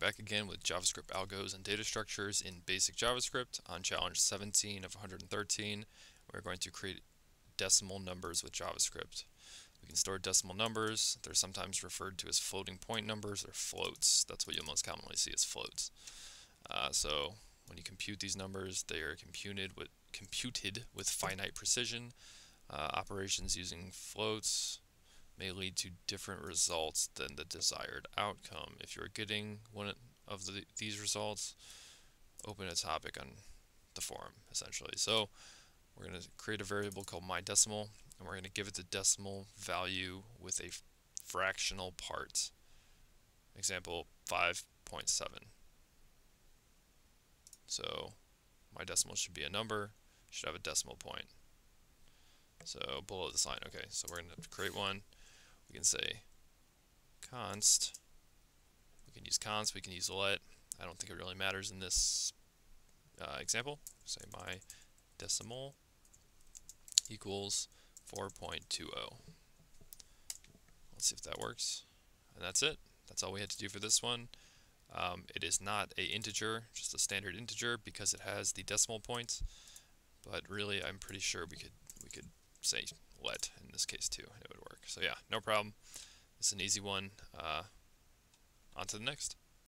back again with JavaScript algos and data structures in basic JavaScript on challenge 17 of 113. We're going to create decimal numbers with JavaScript. We can store decimal numbers. They're sometimes referred to as floating point numbers or floats. That's what you'll most commonly see as floats. Uh, so when you compute these numbers, they are computed with computed with finite precision. Uh, operations using floats may lead to different results than the desired outcome. If you're getting one of the, these results, open a topic on the forum, essentially. So we're going to create a variable called my_decimal, and we're going to give it the decimal value with a fractional part. Example 5.7. So my_decimal should be a number, should have a decimal point. So below the sign, okay, so we're going to create one we can say const. We can use const, we can use let. I don't think it really matters in this uh, example. Say my decimal equals 4.20. Let's see if that works. And that's it. That's all we had to do for this one. Um, it is not a integer, just a standard integer because it has the decimal points. But really, I'm pretty sure we could we could say let in this case too. It would. So yeah, no problem. It's an easy one. Uh, on to the next.